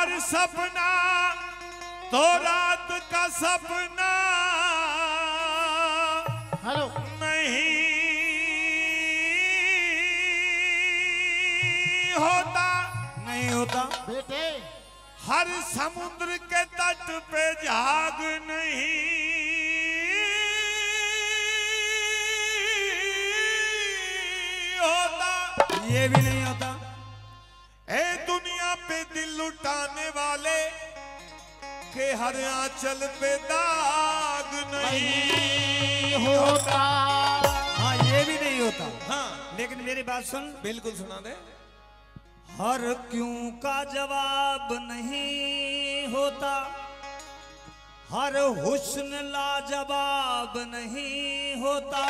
हर सपना तो रात का सपना हेलो। नहीं होता नहीं होता। बेटे। हर समुद्र के तट पे जाग नहीं होता। ये भी नहीं होता। लुटाने वाले के हर आंचल पे दाग नहीं होता। हाँ ये भी नहीं होता। हाँ। लेकिन मेरी बात सुन। बिल्कुल सुना दे। हर क्यों का जवाब नहीं होता? हर हुस्न लाजवाब नहीं होता।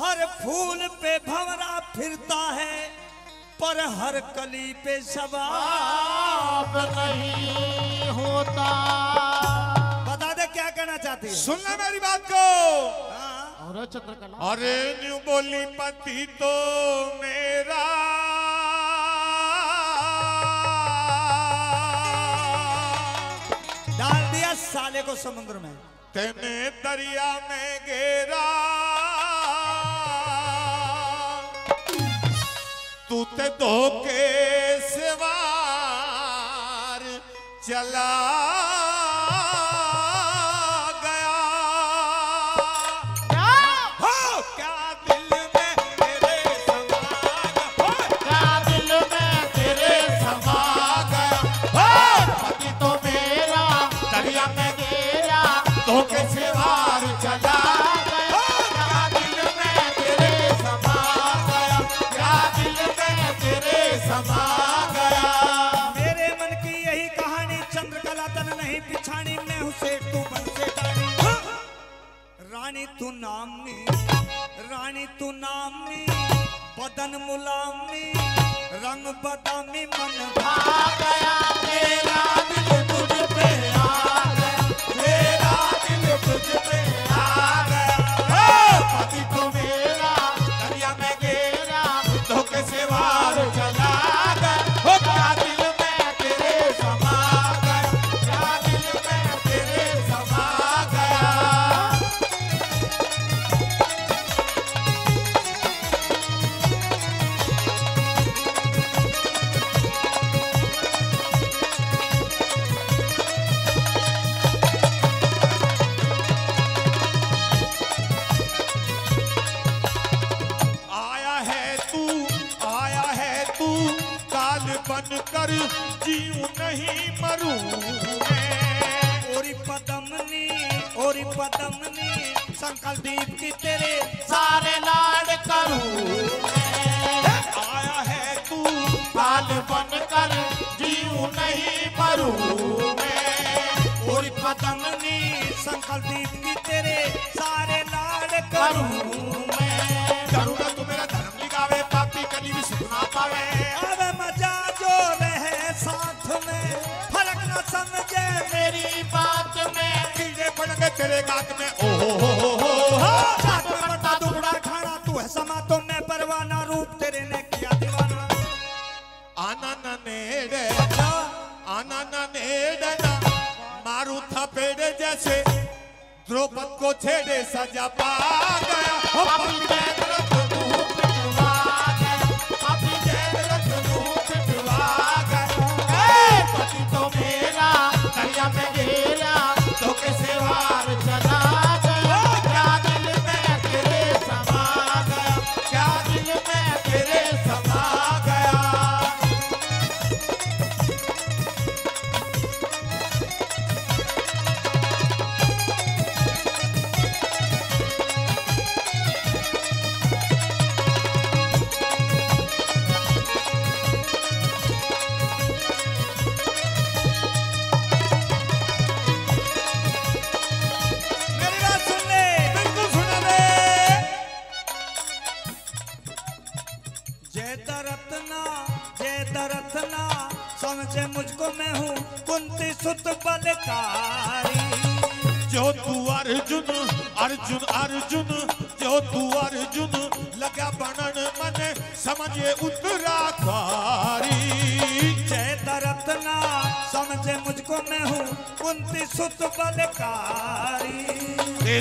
हर फूल पे भंवरा फिरता है। पर हर कली पे सवाब नहीं होता। बता दे क्या कहना चाहती है? सुन ले मेरी बात को। हाँ, और चंद्रकला अरे न्यू बोली पति तो मेरा। डाल दिया साले को समुद्र में। तेने दरिया में गेरा तू ते धोखे से वार बदन मुलामी रंग बदामी मन भा गया मेरा कर जीऊं नहीं मरूं मैं। ओरी पदमनी ओरी पदमनी संकल दीप की तेरे सारे लाड करूँ आया है तू काल बन कर जीव नहीं मरूं मैं। ओरी पदमनी संकल दीप की तेरे सारे लाड करूँ पड़ कि मैं, ओ हो हो हो हो हो में बटा दुबड़ा खाना, तू है समा तो मैं परवाना रूप तेरे ने किया दीवाना। आना ना नेड़े आना ना नेड़े ना। मारू थपेड़े जैसे द्रौपद को छेड़े सजा पा गया। सुत बलकारी जो तू अर्जुन अर्जुन अर्जुन जो तू अर्जुन लगा बनन मन समझे उत्तराधारी जय दरतना समझे मुझको मैं हूँ कुंती सुत बलकारी।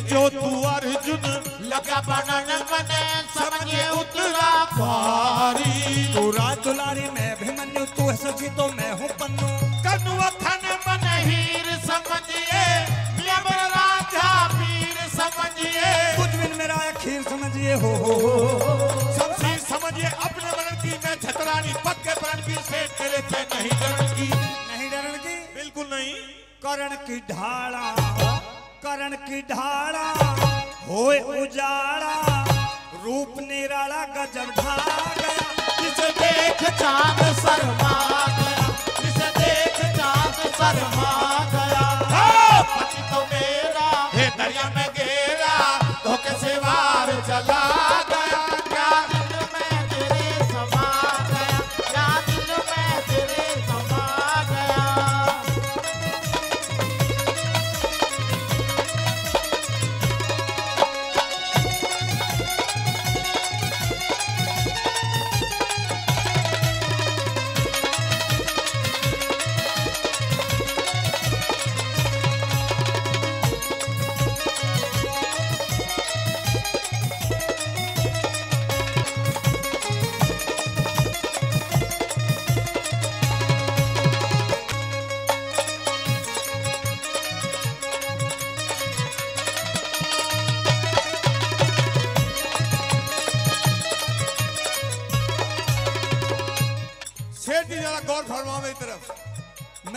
जो तू अर्जुन लगा बनन बने समझे उतरा पारी तू राज दुलारी मैं अभिमन्यु तू है सखी तो मैं हूँ समझिए हो। हो हो हो। सबसे समझिए अपने मन की मैं छतरानी पक्के प्राण की सेठ तेरे से नहीं डरन की नहीं डरण की बिल्कुल नहीं। करण की ढाला करण की ढाला होए उजाड़ा रूप निराला गजब ढा गया जिसे देख चाँद शर्मा गया जिसे देख चाँद शर्मा गया। पति तो मेरा हे दरिया में वार चला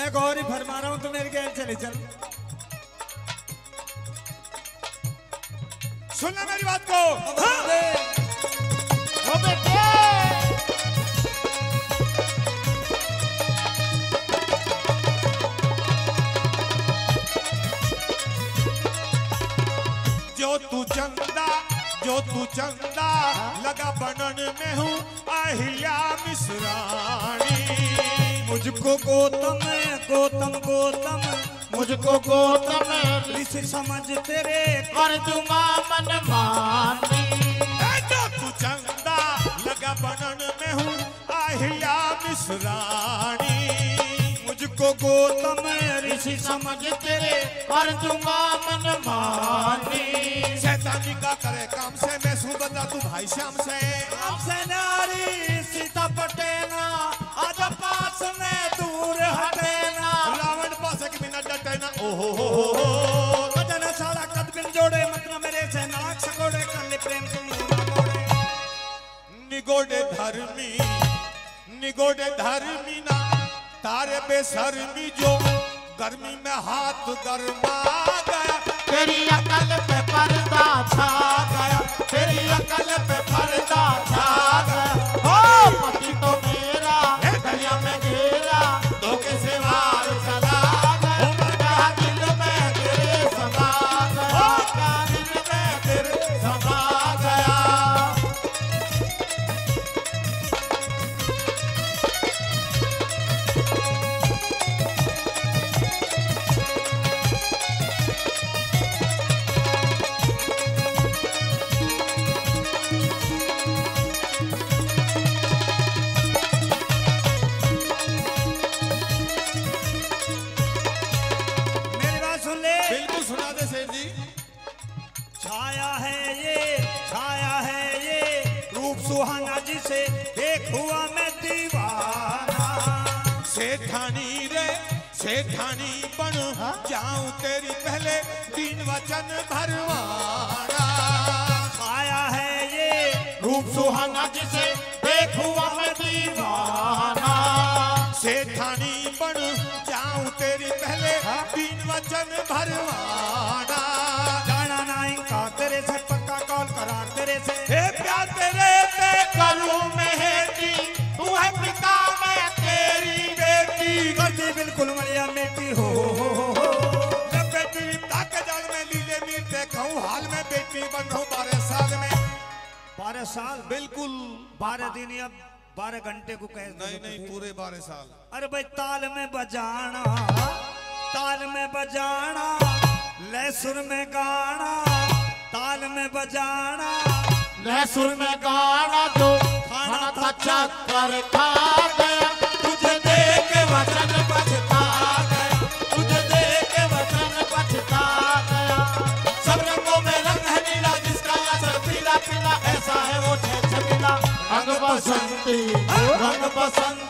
मैं गौरी फरमा रहा हूँ तो मेरी गैर चले, चल। सुनना मेरी बात को। बेटे। जो तू चंदा, जो तू चंदा, लगा बनन में हूँ अहिल्या मिश्राणी। मुझको गौतम गौतम गौतम। मुझको गौतम ऋषि समझ तेरे कर दूँगा मन। मानी जो तू चंदा लगा बनन में हूँ अहिल्या मिश्राणी। मुझको गौतम ऋषि समझ तेरे कर दूँगा मन मानी। शैतानी का करे काम से मैं सू बता तू भाई श्याम से। नारी सीता पटेना आज पास में दूर हटेना रावण पास एक मिनट डटे ना। ओहो हो हो हो कदन कद बिन जोड़े मतलब मेरे से नाक सकोड़े कर ले प्रेम तुम निगोडे धर्मी निगोडे धर्मी ना। तारे बेशर्मी जो गर्मी में हाथ गरमा गया। तेरी अकल पे पर्दा छा गया। तेरी अकल पे पर्दा छा गया। सुहाना जिसे देख हुआ मैं दीवाना। सेठानी रे सेठानी बन जाऊँ तेरी पहले तीन वचन भरवाना। आया है ये रूप सुहाना जिसे देख हुआ मैं दीवाना। सेठानी बन जाऊँ तेरी पहले तीन वचन भरवाना। जाना ना का तेरे से पक्का कॉल करा तेरे से। तेरे पे करूँ मेहंदी। तू है पिता मैं तेरी बेटी। बिल्कुल मरिया हो हो, हो, हो, हो। जब बेटी ताके जाल में लीले मीर देखूँ हाल में बेटी बन बारह साल में। बारह साल? बिल्कुल। बारह दिन या बारह घंटे को कह नहीं नहीं पूरे बारह साल। अरे भाई ताल में बजाना ताल में बजाना लहसुर में गाना ताल में बजाना। लहसुर में गाना दो, खाना था चक्कर खा गया। देख वचन बचता गया। तुझे देख वचन बचता गया। सब रंगों में रंग है नीला, जिसका असर पीला पीला ऐसा है वो छह छबीला रंग बसंती रंग बसंती।